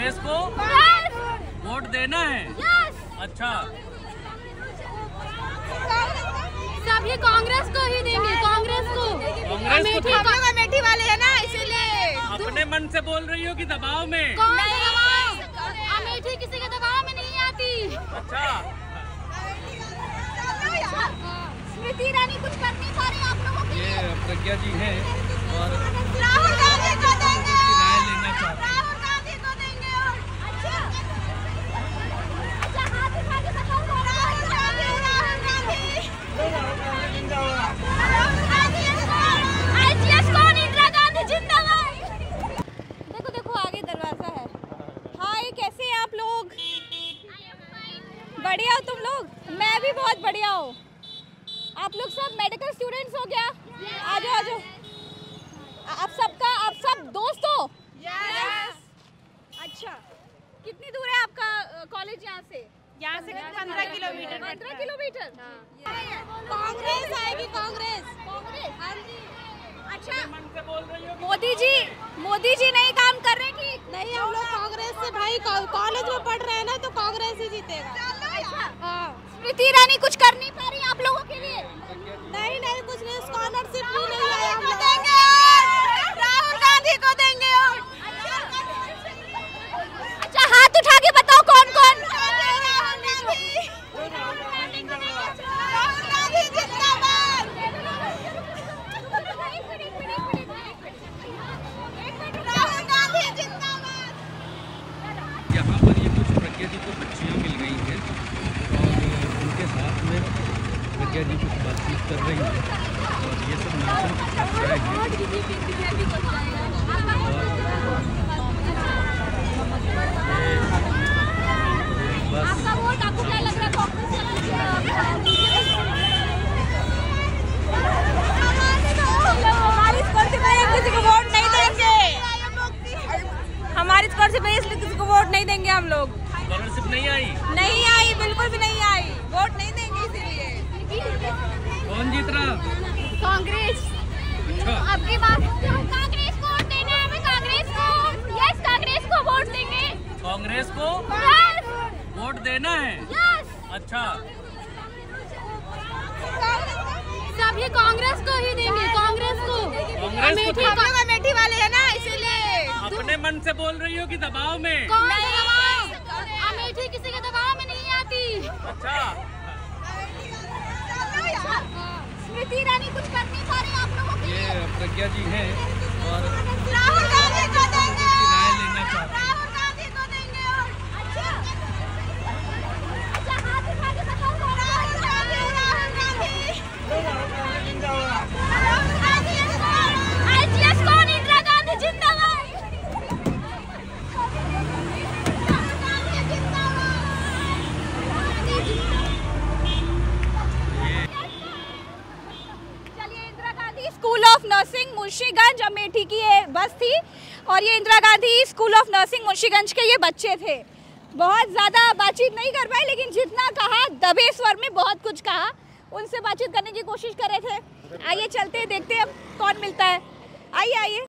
कांग्रेस को वोट देना है। अच्छा। सभी कांग्रेस को ही देंगे कांग्रेस को। कांग्रेस को अमेठी तो- अमेठी वाले है ना इसीलिए। अपने मन से बोल रही हो कि दबाव में। कौन दबाव? अमेठी किसी के दबाव में नहीं आती। अच्छा। स्मृति ईरानी कुछ कर नहीं पा रही आप लोगों के ये प्रज्ञा जी हैं और राहुल गांधी को देंगे की राय लेना चाहते हैं राहुल गांधी को देंगे और अच्छा अच्छा हाथ उठा के बताओ कौन राहुल गांधी राहुल गांधी राहुल गांधी आईजीएस कौन इंदिरा गांधी जिंदाबाद देखो देखो आगे दरवाज़ा है हाय कैसे हैं आप लोग बढ़िया हो तुम लोग मैं भी बहुत बढ़िया हूँ। आप लोग सब मेडिकल स्टूडेंट्स हो क्या आ जाओ आ जाओ आप सबका आप सब दोस्त हो? अच्छा। कितनी दूर है आपका कॉलेज यहाँ से? यहाँ से पंद्रह किलोमीटर। पंद्रह किलोमीटर? कांग्रेस आएगी कांग्रेस। कांग्रेस? हाँ जी। अच्छा। मन से बोल रही हो मोदी जी मोदी जी नहीं काम कर रहे कि? नहीं हम लोग कांग्रेस से भाई कॉलेज में पढ़ रहे हैं ना तो कांग्रेस ही जीतेगा। अच्छा। हाँ। स्मृति ईरानी कुछ कर नहीं पा रही आप लोगों के लिए नहीं नहीं कुछ नहीं स्कॉलरशिप भी नहीं आया हम लोग देंगे राहुल गांधी को देंगे और अच्छा हाथ उठा के बताओ कौन कौन राहुल गांधी राहुल गांधी जिंदाबाद राहुल गांधी जिंदाबाद यहाँ पर ये कुछ प्रज्ञा जी को बच्चियाँ मिल गई हैं और उनके साथ में प्रज्ञा जी कर रही हैं और ये सब बस आपका वोट आपको क्या लग रहा है कांग्रेस हमारी स्कॉलरशिप में किसी को वोट नहीं देंगे हमारी स्कॉलरशिप में इसलिए किसी को वोट नहीं देंगे हम लोग। स्कॉलरशिप नहीं आई। नहीं आई बिल्कुल भी नहीं आई। वोट नहीं देंगे इसीलिए। कौन जीत रहा? कांग्रेस। अच्छा। अब की बात कांग्रेस को वोट देना है हमें कांग्रेस को यस कांग्रेस को वोट देंगे। कांग्रेस को यस। वोट देना है? यस। अच्छा। सभी कांग्रेस को ही देंगे कांग्रेस को। कांग्रेस को तो- अमेठी वाले है ना इसीलिए। अपने मन से बोल रही हो कि दबाव में? कौन दबाव? अमेठी किसी के दबाव में नहीं आती। अच्छा। स्मृति ईरानी कुछ कर नहीं पा रही आप लोगों के ये प्रज्ञा जी हैं और राहुल गांधी को देंगे की राय लेना चाहते हैं राहुल गांधी को देंगे और अच्छा अच्छा हाथ उठा के बताओ कौन राहुल गांधी राहुल गांधी राहुल गांधी आईजीएस कौन इंदिरा गांधी जिंदाबाद राहुल गांधी जिंदाबाद चलिए Indira Gandhi school of nursing Munshiganj Amethi की ये बस थी और ये Indira Gandhi school of nursing Munshiganj के ये बच्चे थे। बहुत ज़्यादा बातचीत नहीं कर पाए, लेकिन जितना कहा, दबे स्वर में बहुत कुछ कहा, उनसे बातचीत करने की कोशिश कर रहे थे। आइए, चलते हैं, देखते हैं अब कौन मिलता है। आइए आइए।